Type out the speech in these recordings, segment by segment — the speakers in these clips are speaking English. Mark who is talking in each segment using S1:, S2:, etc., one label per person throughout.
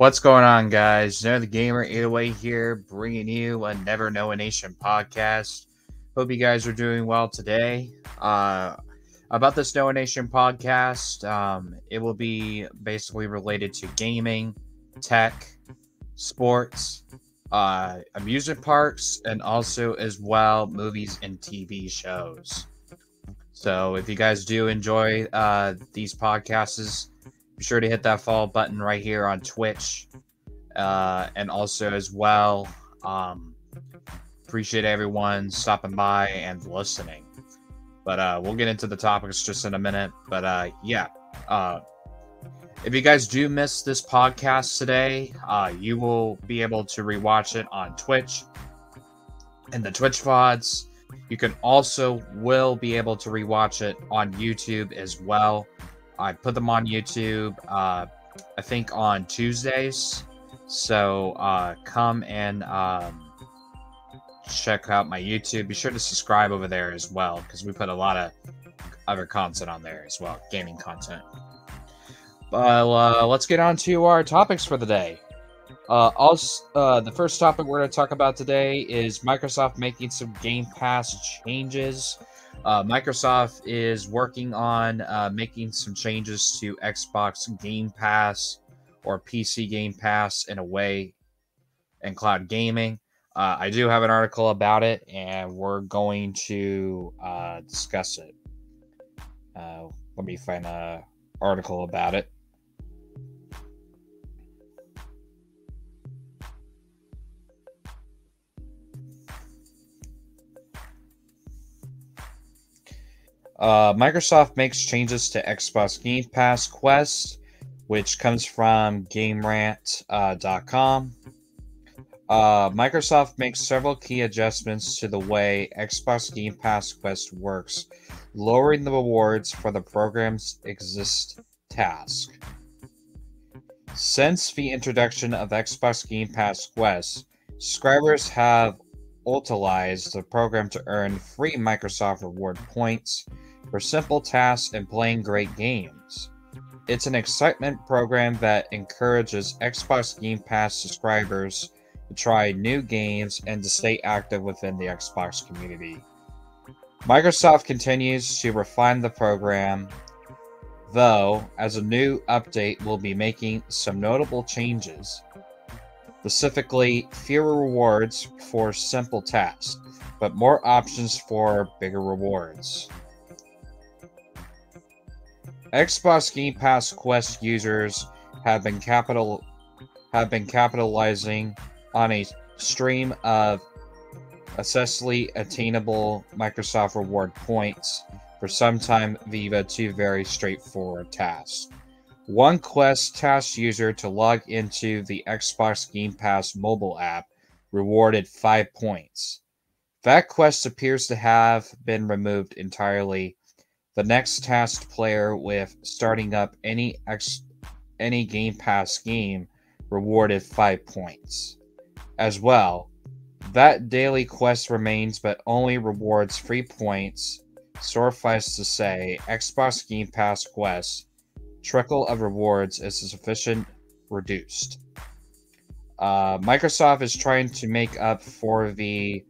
S1: What's going on, guys? Noah the Gamer 808 here, bringing you a Never Noah Nation podcast. Hope you guys are doing well today. Uh, about this Noah Nation podcast, um, it will be basically related to gaming, tech, sports, uh, amusement parks, and also as well movies and TV shows. So if you guys do enjoy uh, these podcasts, be sure to hit that follow button right here on Twitch. Uh, and also, as well, um, appreciate everyone stopping by and listening. But uh, we'll get into the topics just in a minute. But uh, yeah, uh, if you guys do miss this podcast today, uh, you will be able to rewatch it on Twitch and the Twitch VODs. You can also will be able to rewatch it on YouTube as well. I put them on YouTube, uh, I think on Tuesdays. So uh, come and um, check out my YouTube. Be sure to subscribe over there as well because we put a lot of other content on there as well, gaming content. But uh, let's get on to our topics for the day. Uh, also, uh, the first topic we're going to talk about today is Microsoft making some Game Pass changes. Uh, Microsoft is working on uh, making some changes to Xbox Game Pass or PC Game Pass in a way and cloud gaming. Uh, I do have an article about it, and we're going to uh, discuss it. Uh, let me find an article about it. Uh, Microsoft makes changes to Xbox Game Pass Quest, which comes from GameRant.com. Uh, uh, Microsoft makes several key adjustments to the way Xbox Game Pass Quest works, lowering the rewards for the program's exist task. Since the introduction of Xbox Game Pass Quest, subscribers have utilized the program to earn free Microsoft reward points for simple tasks and playing great games. It's an excitement program that encourages Xbox Game Pass subscribers to try new games and to stay active within the Xbox community. Microsoft continues to refine the program, though, as a new update will be making some notable changes. Specifically, fewer rewards for simple tasks, but more options for bigger rewards. Xbox Game Pass Quest users have been capital have been capitalizing on a stream of accessibly attainable Microsoft reward points for some time via two very straightforward tasks. One Quest task user to log into the Xbox Game Pass mobile app rewarded 5 points. That quest appears to have been removed entirely the next tasked player with starting up any ex- any Game Pass game rewarded 5 points. As well, that daily quest remains but only rewards 3 points. Suffice to say, Xbox Game Pass quest trickle of rewards is sufficient reduced. Uh, Microsoft is trying to make up for the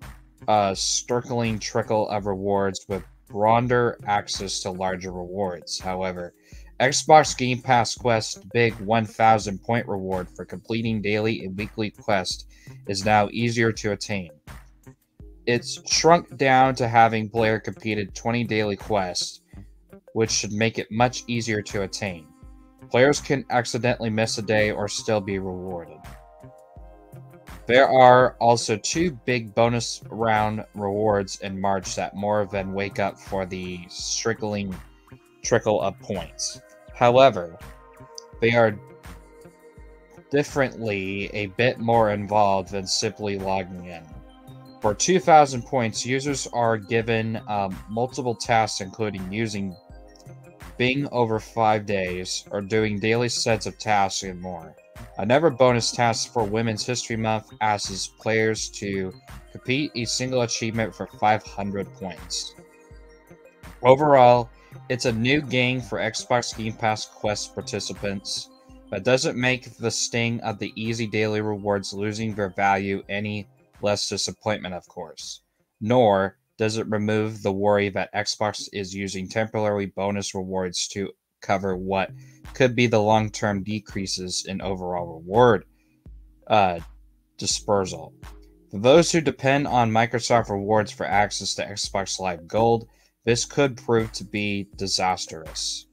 S1: uh, circling trickle of rewards with broader access to larger rewards. However, Xbox Game Pass Quest big 1000 point reward for completing daily and weekly quests is now easier to attain. It's shrunk down to having player completed 20 daily quests, which should make it much easier to attain. Players can accidentally miss a day or still be rewarded. There are also two big bonus round rewards in March that more than wake up for the trickling trickle of points. However, they are differently a bit more involved than simply logging in. For 2,000 points, users are given um, multiple tasks, including using Bing over five days, or doing daily sets of tasks and more. Another bonus task for Women's History Month asks players to complete a single achievement for 500 points. Overall, It's a new game for Xbox Game Pass Quest participants, but doesn't make the sting of the easy daily rewards losing their value any less disappointment, of course. Nor does it remove the worry that Xbox is using temporary bonus rewards to cover what could be the long term decreases in overall reward uh, dispersal. For those who depend on Microsoft rewards for access to Xbox Live Gold, this could prove to be disastrous.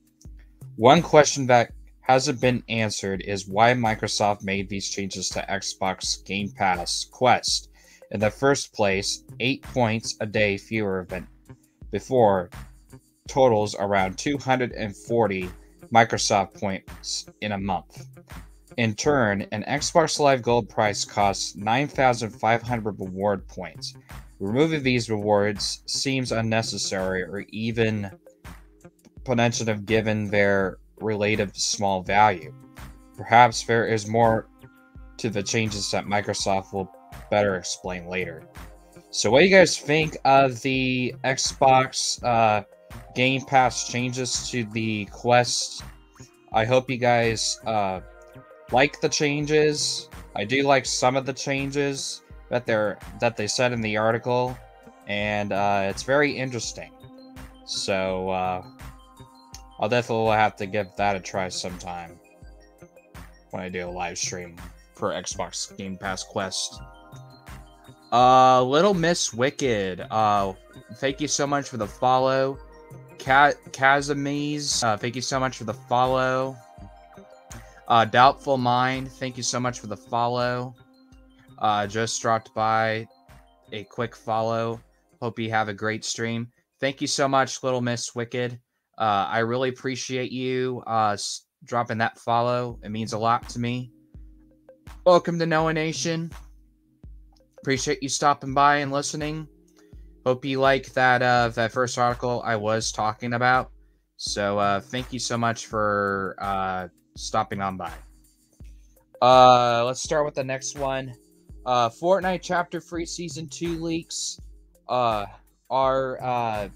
S1: One question that hasn't been answered is why Microsoft made these changes to Xbox Game Pass Quest in the first place, 8 points a day fewer than before totals around 240 Microsoft points in a month. In turn, an Xbox Live Gold price costs 9,500 reward points. Removing these rewards seems unnecessary or even punitive given their relative small value. Perhaps there is more to the changes that Microsoft will better explain later. So, what do you guys think of the Xbox uh, Game Pass changes to the Quest? I hope you guys uh, like the changes. I do like some of the changes that they're that they said in the article, and uh, it's very interesting. So uh, I'll definitely have to give that a try sometime when I do a live stream for Xbox Game Pass Quest. Uh, Little Miss Wicked. Uh, thank you so much for the follow. Cat Casimese. Uh, thank you so much for the follow. Uh, Doubtful Mind. Thank you so much for the follow. Uh, just dropped by. A quick follow. Hope you have a great stream. Thank you so much, Little Miss Wicked. Uh, I really appreciate you uh, dropping that follow. It means a lot to me. Welcome to Noah Nation. Appreciate you stopping by and listening. Hope you like that uh, that first article I was talking about. So uh, thank you so much for uh, stopping on by. Uh, let's start with the next one. Uh, Fortnite Chapter Three Season Two leaks uh, are uh,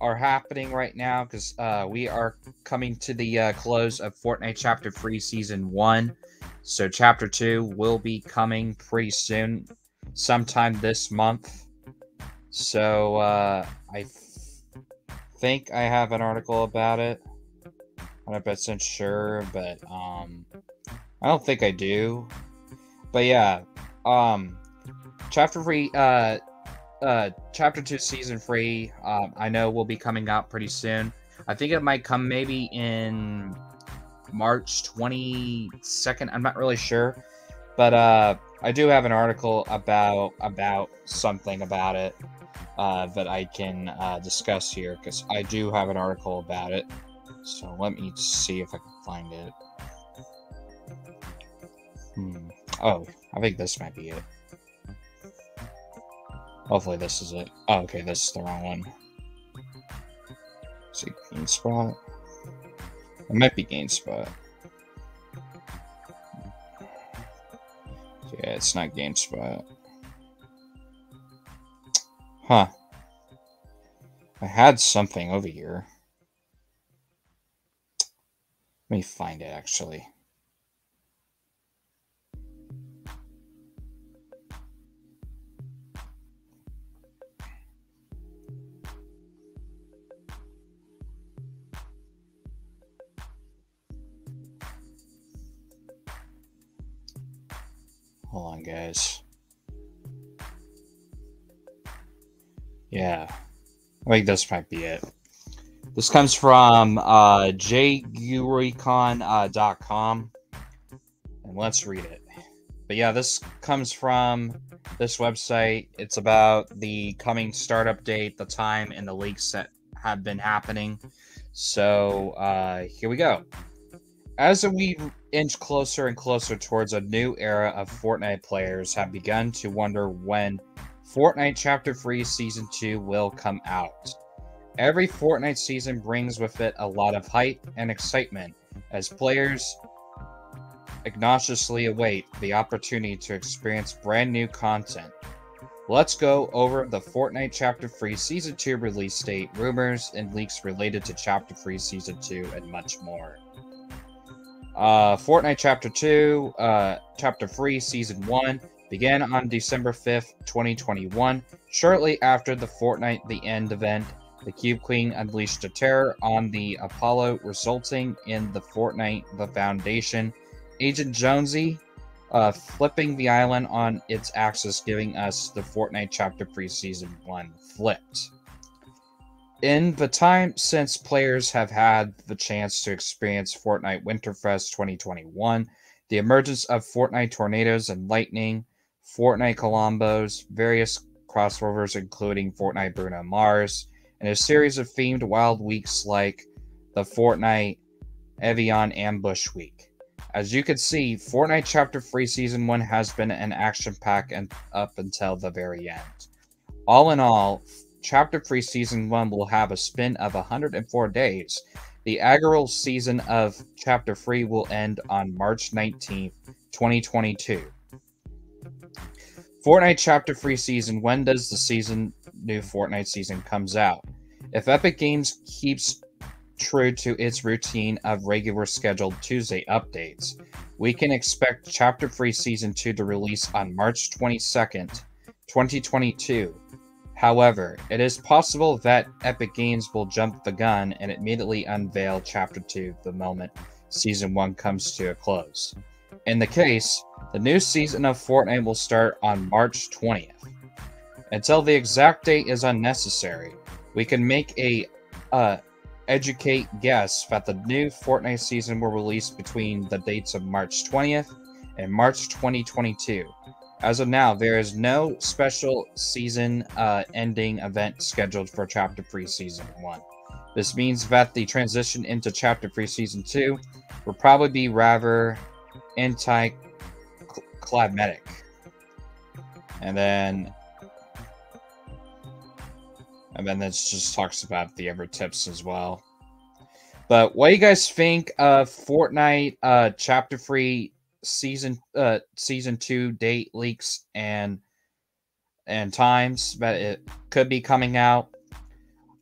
S1: are happening right now because uh, we are coming to the uh, close of Fortnite Chapter Three Season One. So Chapter Two will be coming pretty soon sometime this month. So uh, I th- think I have an article about it. 100% sure, but um, I don't think I do. But yeah, um, chapter three, uh, uh, chapter two, season three. Um, I know will be coming out pretty soon. I think it might come maybe in March 22nd. I'm not really sure, but uh, I do have an article about about something about it uh, that I can uh, discuss here because I do have an article about it. So let me see if I can find it. Hmm. Oh, I think this might be it. Hopefully this is it. Oh, okay, this is the wrong one. Is it GameSpot? It might be GameSpot. Yeah, it's not GameSpot. Huh. I had something over here. Let me find it actually. Hold on, guys. Yeah, I think this might be it. This comes from uh, jguricon.com, uh, and let's read it. But yeah, this comes from this website. It's about the coming startup date, the time, and the leaks that have been happening. So uh, here we go. As we inch closer and closer towards a new era of Fortnite players have begun to wonder when Fortnite Chapter 3 Season 2 will come out. Every Fortnite season brings with it a lot of hype and excitement as players anxiously await the opportunity to experience brand new content. let's go over the Fortnite Chapter 3 Season 2 release date, rumors, and leaks related to Chapter 3 Season 2, and much more. Uh, Fortnite Chapter 2, uh, Chapter 3 Season 1 began on December 5th, 2021, shortly after the Fortnite The End event. The Cube Queen unleashed a terror on the Apollo, resulting in the Fortnite The Foundation. Agent Jonesy uh, flipping the island on its axis, giving us the Fortnite Chapter 3 Season 1 flipped. In the time since players have had the chance to experience Fortnite Winterfest 2021, the emergence of Fortnite tornadoes and lightning, Fortnite Klombos, various crossovers including Fortnite Bruno Mars, and a series of themed wild weeks like the Fortnite Avian Ambush Week. As you can see, Fortnite Chapter 3 Season 1 has been an action pack and up until the very end. All in all, Chapter 3 Season 1 will have a spin of 104 days. The inaugural season of Chapter 3 will end on March 19th, 2022. Fortnite Chapter Free Season When does the season new Fortnite season comes out? If Epic Games keeps true to its routine of regular scheduled Tuesday updates. We can expect Chapter Free Season 2 to release on March 22nd, 2022. However, it is possible that Epic Games will jump the gun and immediately unveil Chapter 2 the moment Season 1 comes to a close. In the case, the new season of Fortnite will start on March 20th. Until the exact date is unnecessary, we can make a uh, educate guests that the new Fortnite season will release between the dates of March 20th and March 2022. As of now, there is no special season uh, ending event scheduled for Chapter 3 Season 1. This means that the transition into Chapter 3 Season 2 will probably be rather anti-climatic. And then and then this just talks about the ever tips as well. But what do you guys think of Fortnite uh chapter three season uh season two date leaks and and times that it could be coming out?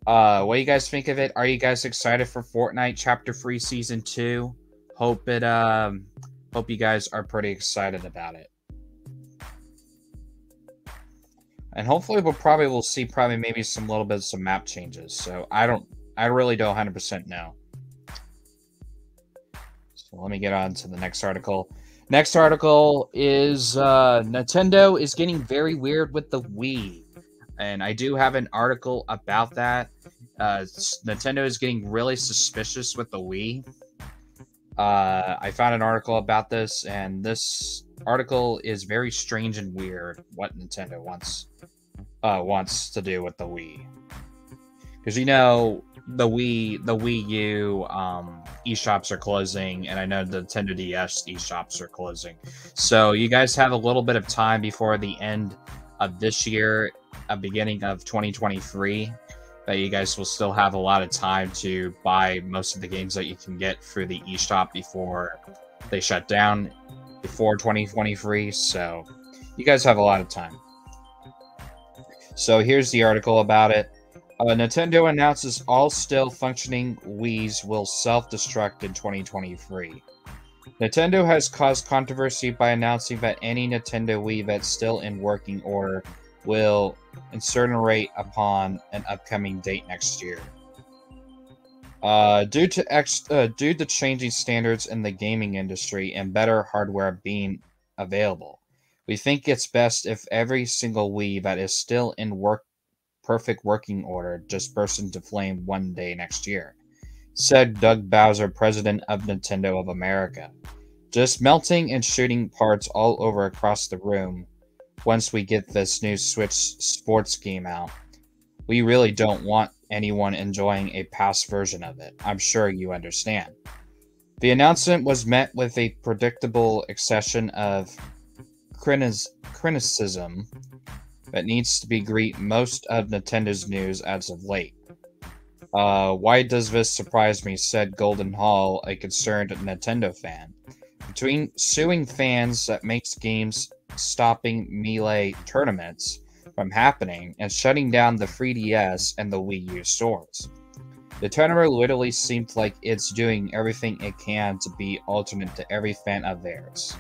S1: Uh what do you guys think of it? Are you guys excited for Fortnite chapter three season two? Hope it um hope you guys are pretty excited about it. and hopefully we'll probably will see probably maybe some little bit of some map changes. So I don't, I really don't 100% know. So let me get on to the next article. Next article is uh, Nintendo is getting very weird with the Wii, and I do have an article about that. Uh, Nintendo is getting really suspicious with the Wii. Uh, I found an article about this, and this article is very strange and weird. What Nintendo wants uh, wants to do with the Wii. Because you know the Wii, the Wii U um, eShops are closing, and I know the Nintendo DS eShops are closing. So you guys have a little bit of time before the end of this year, a beginning of 2023, that you guys will still have a lot of time to buy most of the games that you can get through the eShop before they shut down before 2023. So you guys have a lot of time. So here's the article about it. Uh, Nintendo announces all still functioning Wii's will self destruct in 2023. Nintendo has caused controversy by announcing that any Nintendo Wii that's still in working order will incinerate upon an upcoming date next year. Uh, due to ex- uh, due to changing standards in the gaming industry and better hardware being available, we think it's best if every single Wii that is still in work perfect working order just bursts into flame one day next year, said Doug Bowser, president of Nintendo of America. Just melting and shooting parts all over across the room once we get this new Switch sports game out. We really don't want anyone enjoying a past version of it. I'm sure you understand. The announcement was met with a predictable accession of criticism that needs to be greet most of Nintendo's news as of late. Uh, why does this surprise me? said Golden Hall, a concerned Nintendo fan. Between suing fans that makes games stopping melee tournaments, from happening and shutting down the 3DS and the Wii U stores. Nintendo literally seemed like it's doing everything it can to be alternate to every fan of theirs.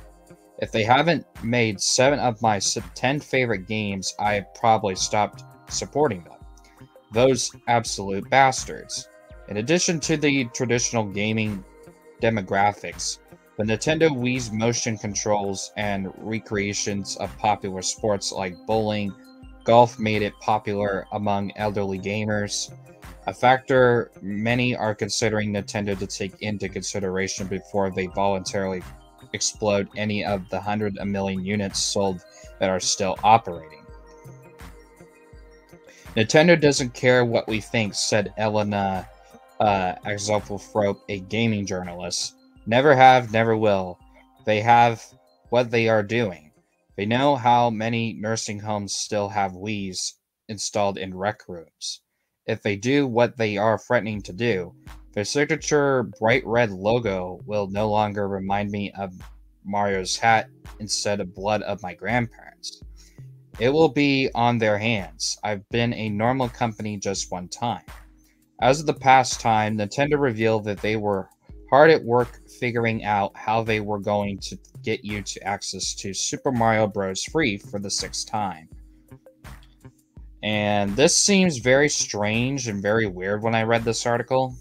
S1: If they haven't made 7 of my 10 favorite games, I probably stopped supporting them. Those absolute bastards. In addition to the traditional gaming demographics, the Nintendo Wii's motion controls and recreations of popular sports like bowling, golf made it popular among elderly gamers, a factor many are considering Nintendo to take into consideration before they voluntarily explode any of the hundred a million units sold that are still operating. Nintendo doesn't care what we think, said Elena uh, a gaming journalist. Never have, never will. They have what they are doing. They know how many nursing homes still have Wii's installed in rec rooms. If they do what they are threatening to do, their signature bright red logo will no longer remind me of Mario's hat instead of blood of my grandparents. It will be on their hands. I've been a normal company just one time. As of the past time, Nintendo revealed that they were hard at work figuring out how they were going to get you to access to Super Mario Bros. free for the sixth time. And this seems very strange and very weird when I read this article.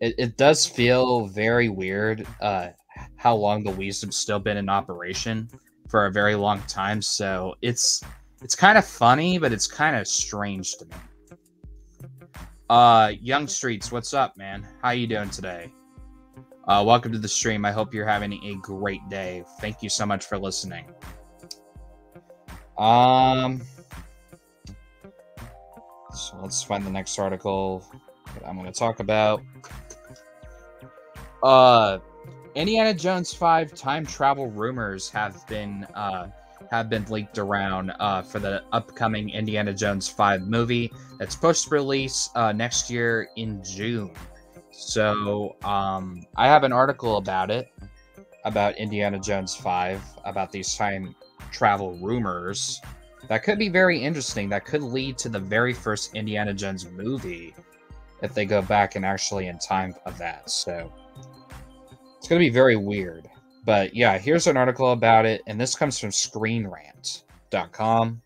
S1: It, it does feel very weird uh, how long the Wii's still been in operation for a very long time. So it's it's kind of funny, but it's kind of strange to me. Uh, Young Streets, what's up, man? How you doing today? Uh, welcome to the stream. I hope you're having a great day. Thank you so much for listening. Um, so let's find the next article that I'm going to talk about. Uh, Indiana Jones 5 time travel rumors have been uh, have been leaked around uh, for the upcoming Indiana Jones 5 movie that's post release uh, next year in June. So um, I have an article about it, about Indiana Jones 5, about these time travel rumors. That could be very interesting. That could lead to the very first Indiana Jones movie if they go back and actually in time of that. So it's going to be very weird. But yeah, here's an article about it, and this comes from ScreenRant.com.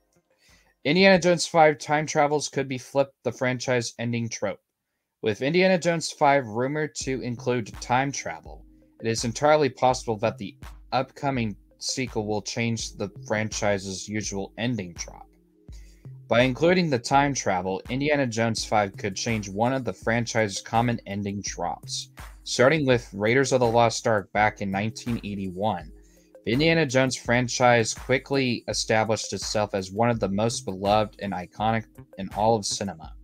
S1: Indiana Jones 5 time travels could be flipped the franchise ending trope. With Indiana Jones 5 rumored to include time travel, it is entirely possible that the upcoming sequel will change the franchise's usual ending trope. By including the time travel, Indiana Jones 5 could change one of the franchise's common ending tropes, Starting with Raiders of the Lost Ark back in 1981, the Indiana Jones franchise quickly established itself as one of the most beloved and iconic in all of cinema.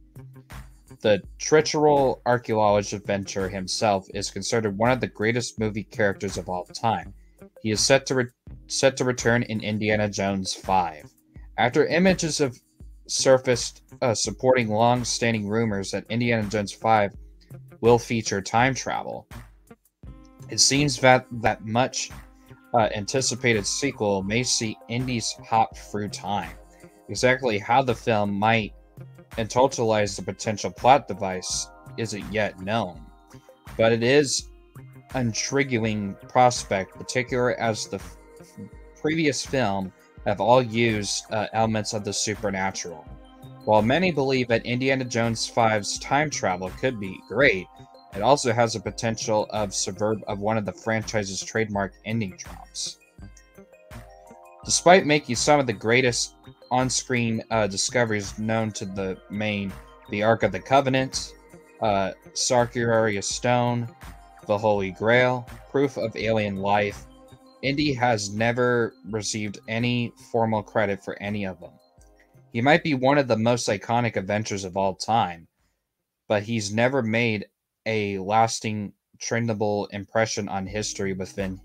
S1: The treacherous archaeologist adventure himself is considered one of the greatest movie characters of all time. He is set to re- set to return in Indiana Jones 5. After images have surfaced uh, supporting long-standing rumors that Indiana Jones 5 will feature time travel. It seems that that much uh, anticipated sequel may see Indy's hop through time. Exactly how the film might totalize the potential plot device isn't yet known, but it is an intriguing prospect, particularly as the f- previous film have all used uh, elements of the supernatural. While many believe that Indiana Jones 5's time travel could be great, it also has the potential of subvert of one of the franchise's trademark ending drops. Despite making some of the greatest on-screen uh, discoveries known to the main, the Ark of the Covenant, uh, Stone, the Holy Grail, proof of alien life, Indy has never received any formal credit for any of them. He might be one of the most iconic adventures of all time, but he's never made a lasting, trendable impression on history within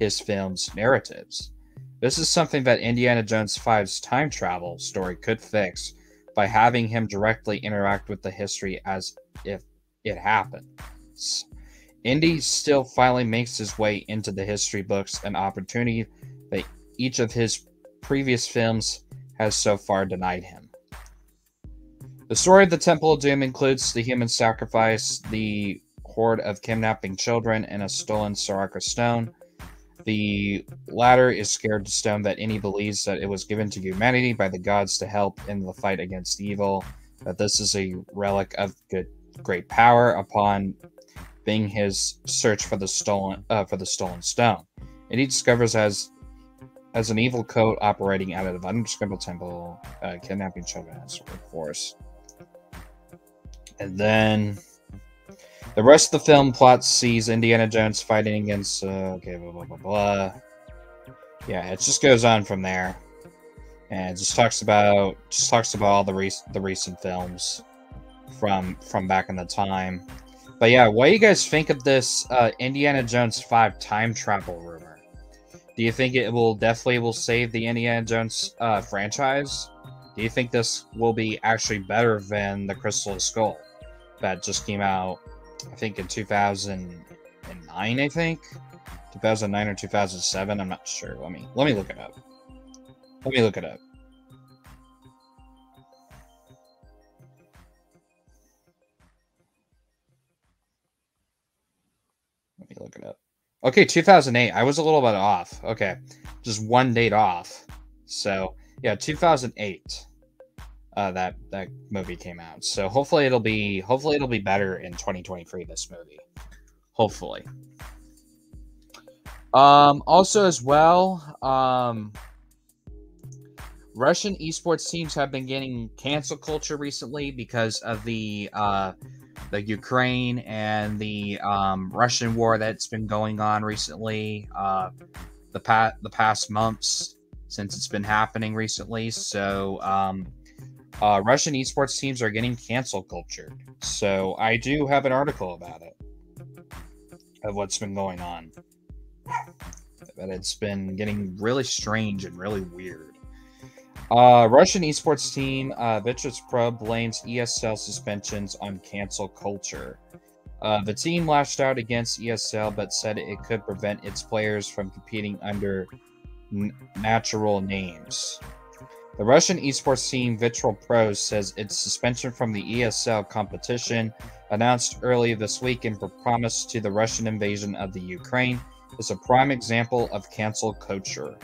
S1: his film's narratives. This is something that Indiana Jones 5's time travel story could fix by having him directly interact with the history as if it happened. Indy still finally makes his way into the history books, an opportunity that each of his previous films has so far denied him. The story of the Temple of Doom includes the human sacrifice, the horde of kidnapping children, and a stolen Sankara stone. The latter is scared to stone that any believes that it was given to humanity by the gods to help in the fight against evil, that this is a relic of good great power upon being his search for the stolen uh, for the stolen stone. And he discovers as as an evil code operating out of the undescribable temple, uh, kidnapping children as a workforce. And then the rest of the film plot sees Indiana Jones fighting against uh, okay blah blah blah blah. Yeah, it just goes on from there, and just talks about just talks about all the recent the recent films from from back in the time. But yeah, what do you guys think of this uh, Indiana Jones five time travel rumor? Do you think it will definitely will save the Indiana Jones uh, franchise? Do you think this will be actually better than the Crystal Skull that just came out? I think in 2009. I think 2009 or 2007. I'm not sure. Let me let me look it up. Let me look it up. Let me look it up. Okay, 2008. I was a little bit off. Okay, just one date off. So yeah, 2008. Uh, that that movie came out. So hopefully it'll be hopefully it'll be better in 2023. This movie, hopefully. Um, also as well, um, Russian esports teams have been getting cancel culture recently because of the uh, the Ukraine and the um, Russian war that's been going on recently. Uh, the past the past months since it's been happening recently. So um, uh, Russian esports teams are getting cancel cultured. So I do have an article about it of what's been going on. But it's been getting really strange and really weird. Uh, Russian esports team uh, Pro blames ESL suspensions on cancel culture. Uh, the team lashed out against ESL but said it could prevent its players from competing under n- natural names. The Russian esports team Virtus Pros says its suspension from the ESL competition, announced earlier this week in promise to the Russian invasion of the Ukraine, is a prime example of cancel culture.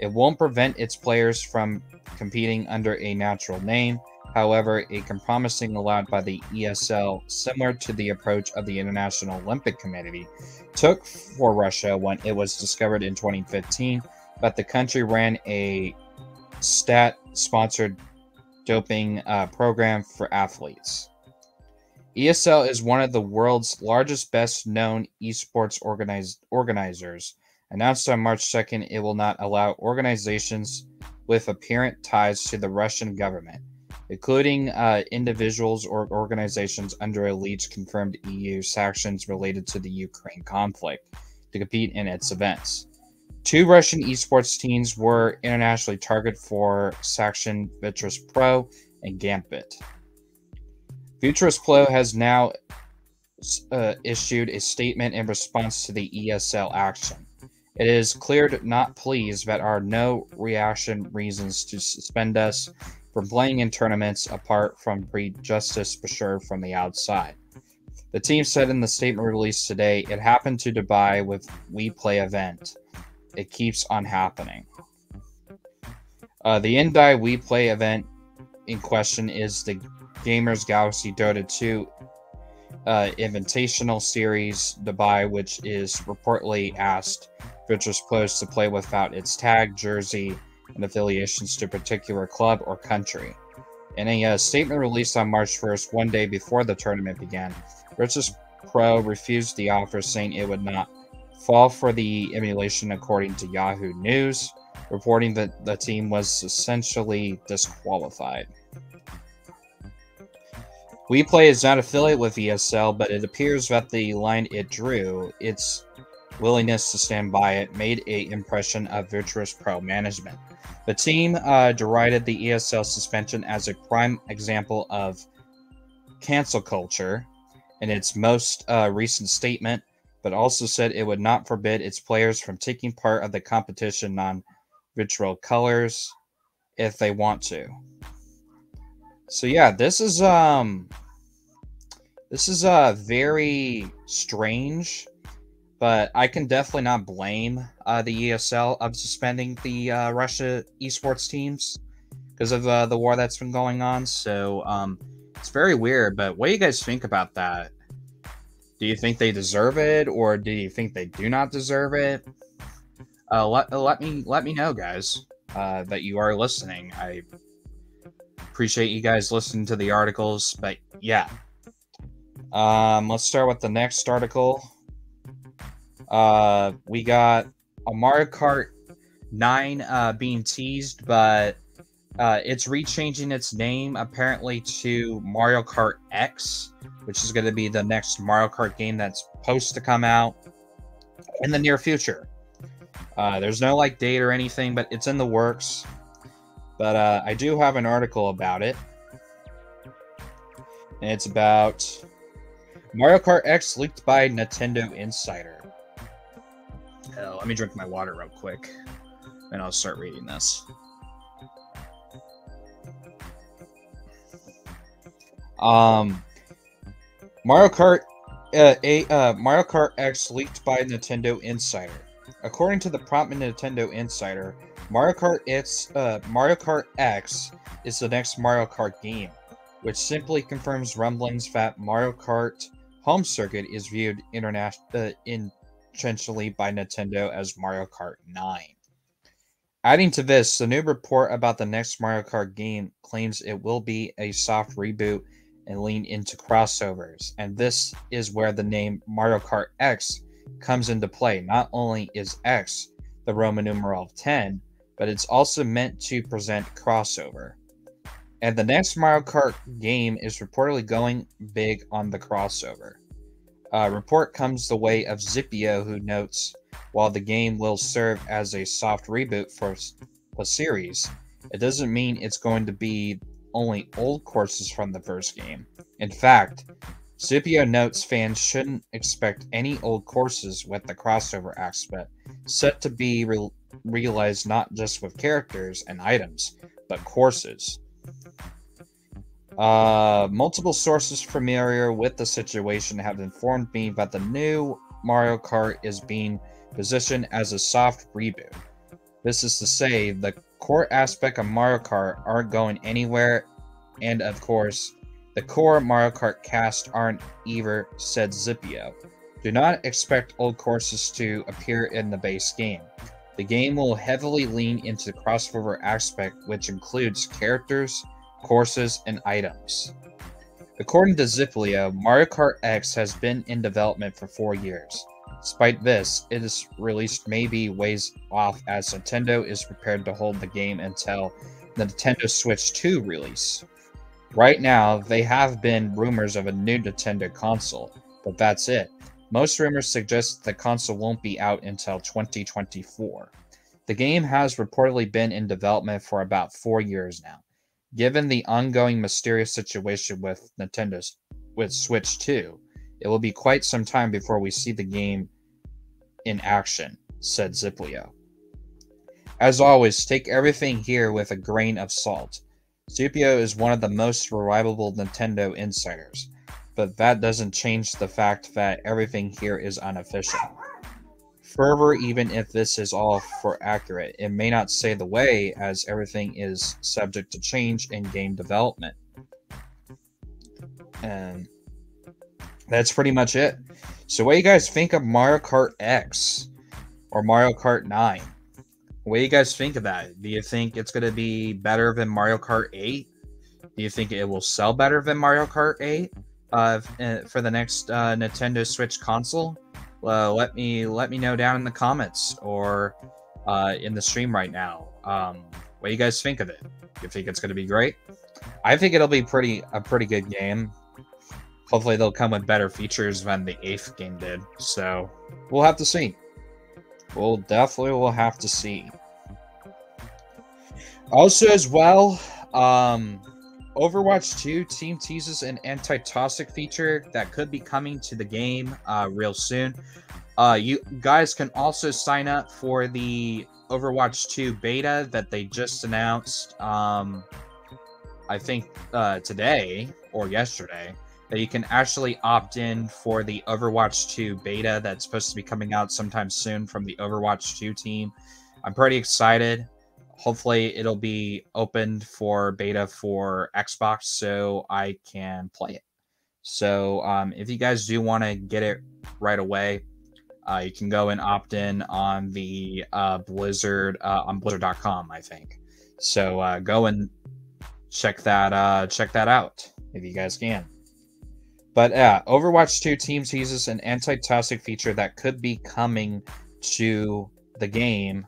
S1: It won't prevent its players from competing under a natural name. However, a compromising allowed by the ESL, similar to the approach of the International Olympic Committee, took for Russia when it was discovered in 2015 that the country ran a stat sponsored doping uh, program for athletes. ESL is one of the world's largest, best known esports organized organizers announced on March 2nd it will not allow organizations with apparent ties to the Russian government, including uh, individuals or organizations under elite's confirmed EU sanctions related to the Ukraine conflict, to compete in its events. Two Russian esports teams were internationally targeted for Sanction Virtus Pro and Gambit. Virtus Pro has now uh, issued a statement in response to the ESL action. It is clear not pleased that are no reaction reasons to suspend us from playing in tournaments apart from pre-justice assured from the outside. The team said in the statement released today, it happened to Dubai with WePlay event. It keeps on happening. Uh, the Indie WePlay event in question is the Gamers Galaxy Dota 2 uh, Invitational Series Dubai, which is reportedly asked Virtus Pros to play without its tag, jersey, and affiliations to a particular club or country. In a uh, statement released on March 1st, one day before the tournament began, Virtus Pro refused the offer, saying it would not fall for the emulation, according to Yahoo News, reporting that the team was essentially disqualified. WePlay is not affiliated with ESL, but it appears that the line it drew, its willingness to stand by it, made a impression of Virtus Pro management. The team uh, derided the ESL suspension as a prime example of cancel culture in its most uh, recent statement, but also said it would not forbid its players from taking part of the competition on virtual colors. if they want to. So yeah, this is um this is uh very strange, but I can definitely not blame uh, the ESL of suspending the uh, Russia esports teams because of uh, the war that's been going on. So um, it's very weird. But what do you guys think about that? Do you think they deserve it, or do you think they do not deserve it? Uh, let let me let me know, guys, uh, that you are listening. I appreciate you guys listening to the articles, but yeah. Um, let's start with the next article. Uh, we got a Mario Kart 9 uh, being teased, but uh, it's rechanging its name apparently to Mario Kart X, which is going to be the next Mario Kart game that's supposed to come out in the near future. Uh, there's no like date or anything, but it's in the works. But uh, I do have an article about it. And it's about Mario Kart X leaked by Nintendo Insider. Oh, let me drink my water real quick, and I'll start reading this. Um, Mario Kart, uh, a uh, Mario Kart X leaked by Nintendo Insider. According to the prominent Nintendo Insider, Mario Kart X, uh, Mario Kart X is the next Mario Kart game, which simply confirms rumblings that Mario Kart Home Circuit is viewed international uh, intentionally by Nintendo as Mario Kart 9. Adding to this, the new report about the next Mario Kart game claims it will be a soft reboot and lean into crossovers. And this is where the name Mario Kart X comes into play. Not only is X the Roman numeral of 10, but it's also meant to present crossover. And the next Mario Kart game is reportedly going big on the crossover. A report comes the way of Zippo, who notes while the game will serve as a soft reboot for the series, it doesn't mean it's going to be only old courses from the first game. In fact, Zippo notes fans shouldn't expect any old courses with the crossover aspect set to be re- realized not just with characters and items, but courses. Uh, multiple sources familiar with the situation have informed me that the new Mario Kart is being positioned as a soft reboot. This is to say, the core aspect of Mario Kart aren't going anywhere, and of course, the core Mario Kart cast aren't either, said Zippo. Do not expect old courses to appear in the base game. The game will heavily lean into the crossover aspect, which includes characters, courses, and items. According to Zippo, Mario Kart X has been in development for four years. Despite this, its released maybe ways off as Nintendo is prepared to hold the game until the Nintendo Switch 2 release. Right now, they have been rumors of a new Nintendo console, but that's it. Most rumors suggest the console won't be out until 2024. The game has reportedly been in development for about four years now. Given the ongoing mysterious situation with Nintendo's with Switch 2, it will be quite some time before we see the game in action, said Zippo. As always, take everything here with a grain of salt. Zippo is one of the most reliable Nintendo insiders but that doesn't change the fact that everything here is unofficial. Further, even if this is all for accurate, it may not say the way, as everything is subject to change in game development. And that's pretty much it. So, what do you guys think of Mario Kart X or Mario Kart 9? What do you guys think of that? Do you think it's going to be better than Mario Kart 8? Do you think it will sell better than Mario Kart 8? uh, for the next uh, Nintendo Switch console, let me let me know down in the comments or uh, in the stream right now. Um, what do you guys think of it? You think it's going to be great? I think it'll be pretty a pretty good game. Hopefully, they'll come with better features than the eighth game did. So we'll have to see. We'll definitely will have to see. Also, as well, um, Overwatch 2 team teases an anti-toxic feature that could be coming to the game uh, real soon. Uh, you guys can also sign up for the Overwatch 2 beta that they just announced. Um, I think uh, today or yesterday that you can actually opt in for the Overwatch 2 beta that's supposed to be coming out sometime soon from the Overwatch 2 team. I'm pretty excited. Hopefully, it'll be opened for beta for Xbox so I can play it. So, um, if you guys do want to get it right away, uh, you can go and opt in on the uh, Blizzard uh, on Blizzard.com, I think. So uh, go and check that uh, check that out if you guys can. But yeah, Overwatch 2 Teams uses an anti-toxic feature that could be coming to the game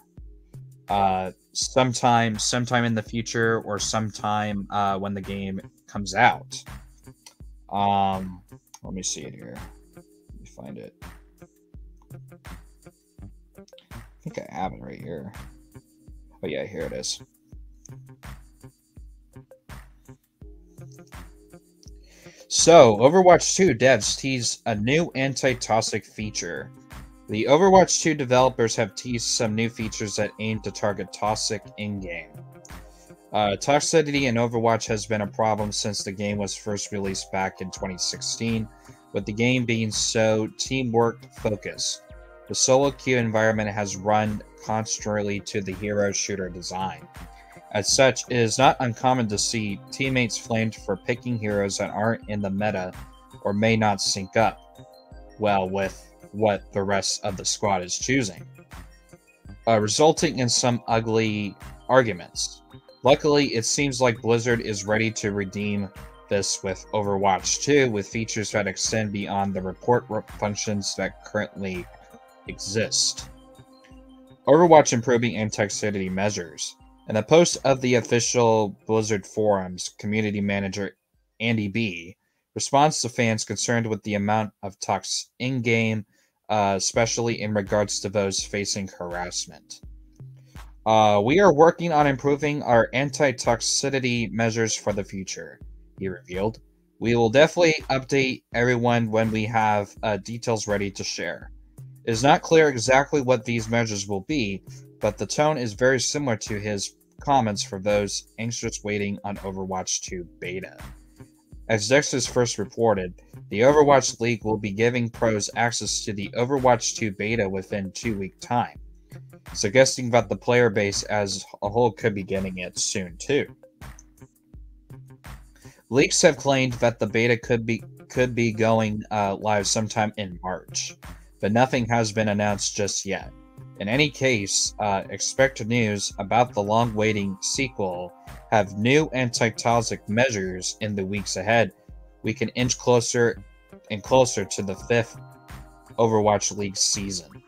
S1: uh, sometime sometime in the future or sometime uh, when the game comes out. Um, let me see it here. Let me find it. I think I have it right here. Oh yeah, here it is. So, Overwatch 2 devs tease a new anti-toxic feature. The Overwatch 2 developers have teased some new features that aim to target toxic in-game. Uh, toxicity in Overwatch has been a problem since the game was first released back in 2016, with the game being so teamwork focused. The solo queue environment has run contrarily to the hero shooter design. As such, it is not uncommon to see teammates flamed for picking heroes that aren't in the meta or may not sync up well with what the rest of the squad is choosing, uh, resulting in some ugly arguments. Luckily, it seems like Blizzard is ready to redeem this with Overwatch 2 with features that extend beyond the report functions that currently exist. Overwatch improving anti-toxicity measures. In a post of the official Blizzard forums, community manager Andy B responds to fans concerned with the amount of tox in game, uh, especially in regards to those facing harassment. Uh, we are working on improving our anti toxicity measures for the future, he revealed. We will definitely update everyone when we have uh, details ready to share. It is not clear exactly what these measures will be, but the tone is very similar to his comments for those anxious waiting on Overwatch 2 beta. As Dexerto first reported, the Overwatch League will be giving pros access to the Overwatch 2 beta within two week time, suggesting that the player base as a whole could be getting it soon too. Leaks have claimed that the beta could be could be going uh, live sometime in March, but nothing has been announced just yet. In any case, uh, expect news about the long waiting sequel have new anti-toxic measures in the weeks ahead. We can inch closer and closer to the fifth Overwatch League season.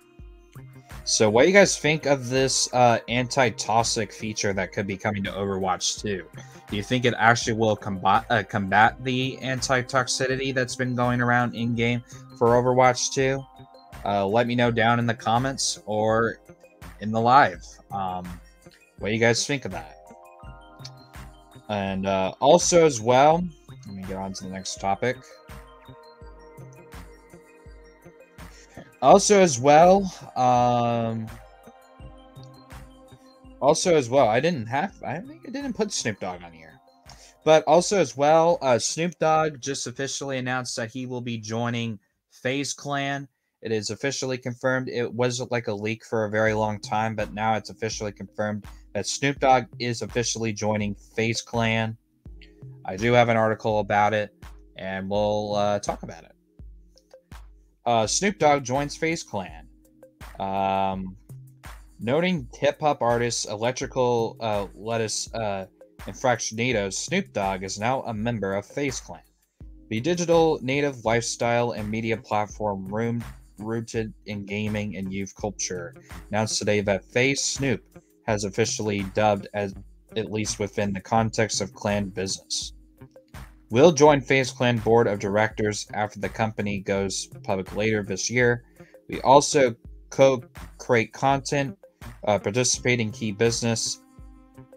S1: So, what do you guys think of this uh, anti-toxic feature that could be coming to Overwatch 2? Do you think it actually will combat uh, combat the anti-toxicity that's been going around in game for Overwatch 2? Uh, let me know down in the comments or in the live. Um, what you guys think of that? And uh, also, as well, let me get on to the next topic. Also, as well, um, also as well, I didn't have, I think I didn't put Snoop Dogg on here. But also as well, uh, Snoop Dogg just officially announced that he will be joining FaZe Clan it is officially confirmed. It was like a leak for a very long time, but now it's officially confirmed that Snoop Dogg is officially joining FaZe Clan. I do have an article about it, and we'll uh, talk about it. Uh, Snoop Dogg joins FaZe Clan. Um, noting hip hop artist Electrical uh, Lettuce uh, Snoop Dogg is now a member of FaZe Clan. The digital native lifestyle and media platform Room rooted in gaming and youth culture, announced today that FaZe Snoop has officially dubbed as at least within the context of clan business. Will join FaZe Clan board of directors after the company goes public later this year. We also co-create content, uh, participate in key business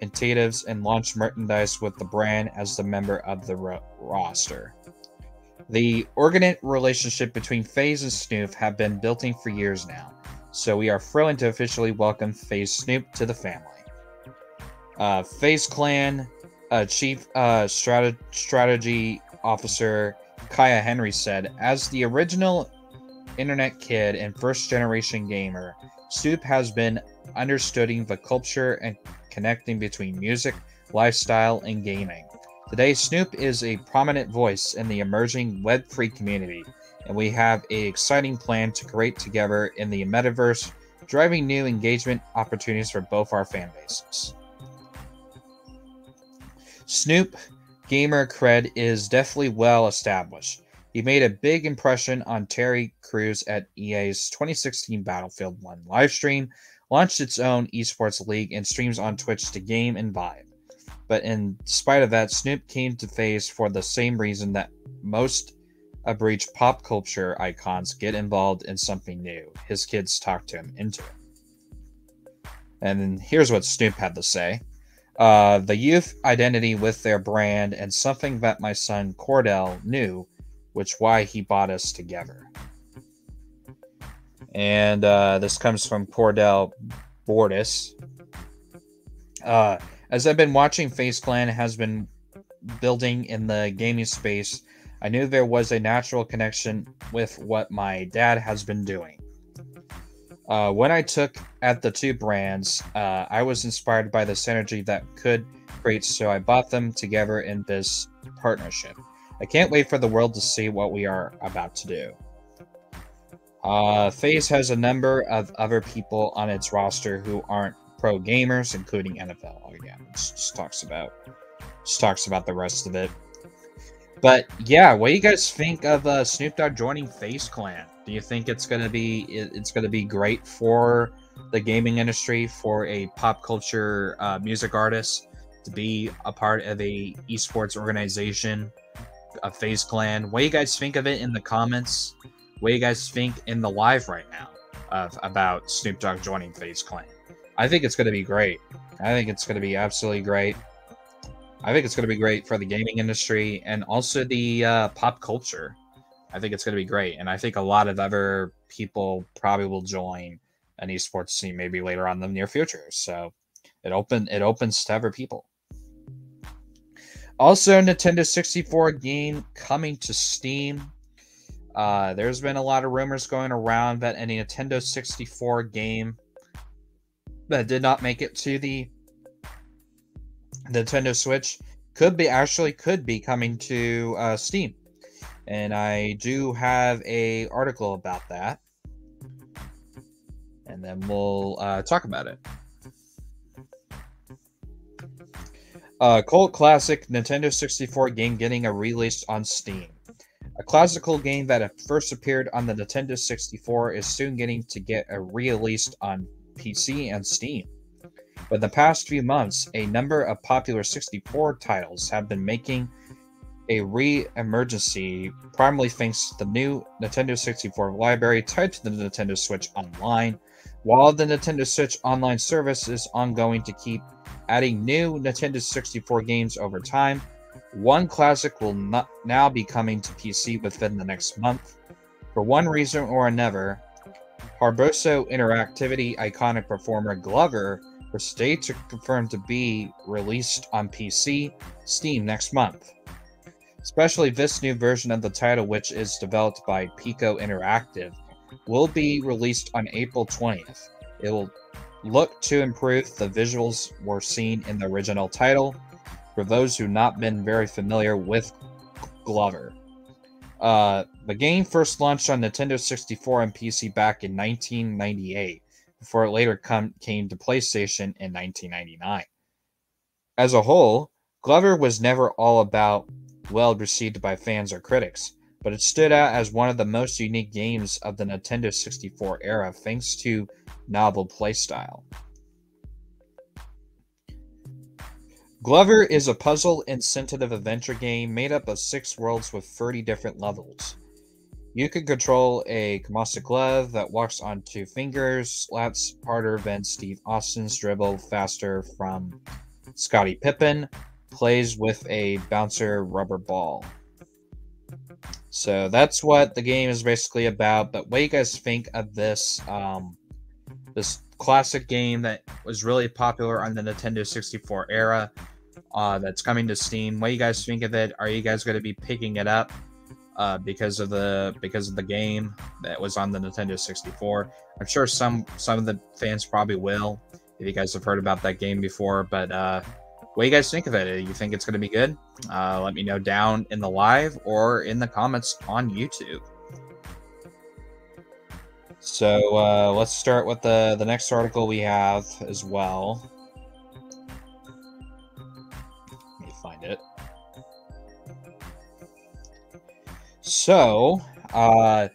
S1: initiatives, and launch merchandise with the brand as the member of the ro- roster. The organic relationship between FaZe and Snoop have been building for years now. so we are thrilled to officially welcome FaZe Snoop to the family. Uh, FaZe Clan uh, Chief uh, Strat- Strategy Officer Kaya Henry said, As the original internet kid and first generation gamer, Snoop has been understanding the culture and connecting between music, lifestyle, and gaming. Today, Snoop is a prominent voice in the emerging Web3 community, and we have an exciting plan to create together in the metaverse, driving new engagement opportunities for both our fan bases. Snoop gamer cred is definitely well established. He made a big impression on Terry Crews at EA's 2016 Battlefield 1 livestream, launched its own esports league, and streams on Twitch to game and vibe. But in spite of that, Snoop came to FaZe for the same reason that most abridged pop culture icons get involved in something new. His kids talked to him into it. And here's what Snoop had to say. Uh, the youth identity with their brand and something that my son Cordell knew, which why he bought us together. And uh, this comes from Cordell Broadus. Uh, as I've been watching FaZe Clan has been building in the gaming space, I knew there was a natural connection with what my dad has been doing. Uh, when I took at the two brands, uh, I was inspired by the synergy that could create, so I bought them together in this partnership. I can't wait for the world to see what we are about to do. Uh, FaZe has a number of other people on its roster who aren't pro gamers, including NFL. Again, just talks about just talks about the rest of it. But yeah, what do you guys think of uh, Snoop Dogg joining FaZe Clan? Do you think it's gonna be it's gonna be great for the gaming industry for a pop culture uh, music artist to be a part of a esports organization, a FaZe Clan? What do you guys think of it in the comments? What do you guys think in the live right now of about Snoop Dogg joining FaZe Clan? I think it's going to be great. I think it's going to be absolutely great. I think it's going to be great for the gaming industry and also the uh, pop culture. I think it's going to be great, and I think a lot of other people probably will join an esports team maybe later on in the near future. So it open it opens to other people. Also, Nintendo 64 game coming to Steam. Uh, there's been a lot of rumors going around that a Nintendo 64 game that did not make it to the Nintendo Switch could be actually could be coming to uh, Steam, and I do have a article about that, and then we'll uh, talk about it. Uh, cult classic Nintendo 64 game getting a release on Steam. A classical game that first appeared on the Nintendo 64 is soon getting to get a release on PC and Steam. But the past few months, a number of popular 64 titles have been making a re-emergency, primarily thanks to the new Nintendo 64 library tied to the Nintendo Switch Online. While the Nintendo Switch Online service is ongoing to keep adding new Nintendo 64 games over time, one classic will not now be coming to PC within the next month. For one reason or another, Hasbro Interactivity iconic performer Glover was stayed to confirm to be released on PC, Steam next month. Especially this new version of the title, which is developed by Piko Interactive, will be released on April 20th. It will look to improve the visuals were seen in the original title for those who not been very familiar with Glover. Uh, the game first launched on Nintendo 64 and PC back in 1998, before it later come, came to PlayStation in 1999. As a whole, Glover was never all about well received by fans or critics, but it stood out as one of the most unique games of the Nintendo 64 era thanks to novel playstyle. Glover is a puzzle incentive adventure game made up of six worlds with 30 different levels. You can control a Kamasa glove that walks on two fingers, slaps harder than Steve Austin's dribble faster from Scottie Pippen, plays with a bouncer rubber ball. So that's what the game is basically about. But what do you guys think of this um, this classic game that was really popular on the Nintendo 64 era. Uh, that's coming to Steam. What do you guys think of it? Are you guys going to be picking it up uh, because of the because of the game that was on the Nintendo 64? I'm sure some some of the fans probably will if you guys have heard about that game before. But uh, what do you guys think of it? You think it's going to be good? Uh, let me know down in the live or in the comments on YouTube. So uh, let's start with the the next article we have as well. Let me find it. So, uh,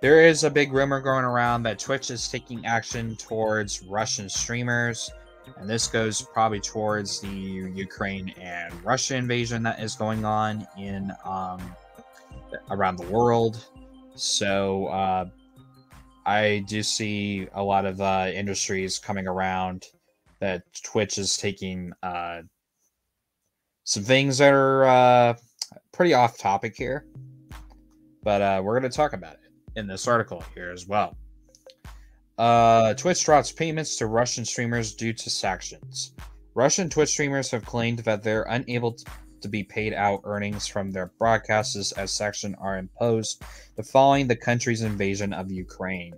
S1: there is a big rumor going around that Twitch is taking action towards Russian streamers, and this goes probably towards the Ukraine and Russia invasion that is going on in um, around the world. So, uh, I do see a lot of uh, industries coming around that Twitch is taking uh, some things that are uh, pretty off topic here, but uh, we're going to talk about it in this article here as well. Uh, Twitch drops payments to Russian streamers due to sanctions. Russian Twitch streamers have claimed that they're unable to to be paid out earnings from their broadcasts as sanctions are imposed following the country's invasion of Ukraine.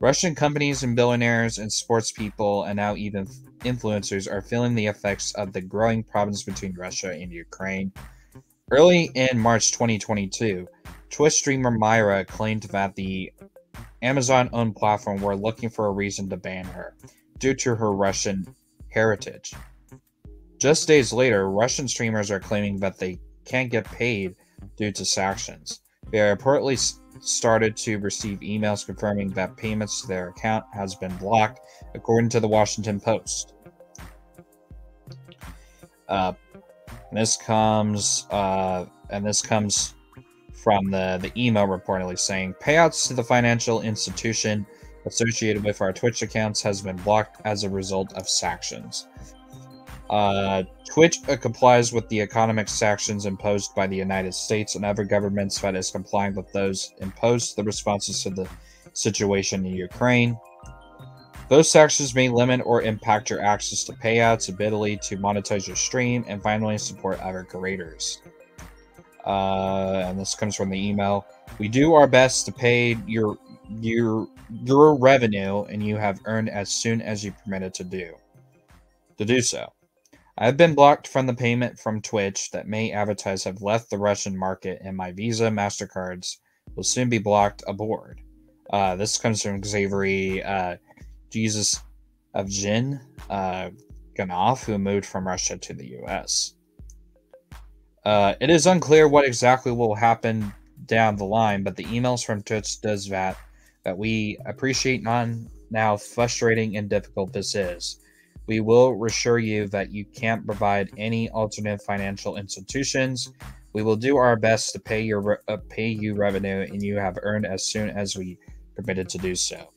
S1: Russian companies and billionaires and sports people and now even influencers are feeling the effects of the growing problems between Russia and Ukraine. Early in March 2022, Twitch streamer Myra claimed that the Amazon owned platform were looking for a reason to ban her due to her Russian heritage. Just days later, Russian streamers are claiming that they can't get paid due to sanctions. They reportedly started to receive emails confirming that payments to their account has been blocked, according to the Washington Post. Uh, this comes uh, and this comes from the the email reportedly saying payouts to the financial institution associated with our Twitch accounts has been blocked as a result of sanctions. Uh, Twitch uh, complies with the economic sanctions imposed by the United States and other governments that is complying with those imposed the responses to the situation in Ukraine. Those sanctions may limit or impact your access to payouts, ability to monetize your stream, and finally support other creators. Uh, and this comes from the email. We do our best to pay your your your revenue, and you have earned as soon as you permitted to do to do so. I've been blocked from the payment from Twitch that may advertise have left the Russian market, and my Visa MasterCards will soon be blocked aboard. Uh, this comes from Xavier uh, Jesus of Jin uh, Ganoff, who moved from Russia to the US. Uh, it is unclear what exactly will happen down the line, but the emails from Twitch does that that we appreciate non now frustrating and difficult this is. We will assure you that you can't provide any alternate financial institutions. We will do our best to pay your uh, pay you revenue, and you have earned as soon as we permitted to do so.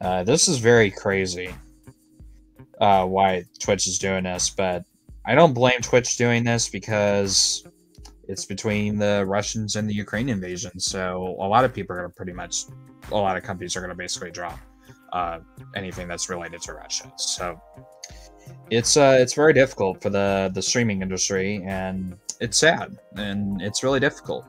S1: Uh, this is very crazy. Uh, why Twitch is doing this, but I don't blame Twitch doing this because it's between the Russians and the Ukraine invasion. So a lot of people are going to pretty much, a lot of companies are going to basically drop uh, anything that's related to Russia. So it's uh, it's very difficult for the the streaming industry, and it's sad, and it's really difficult.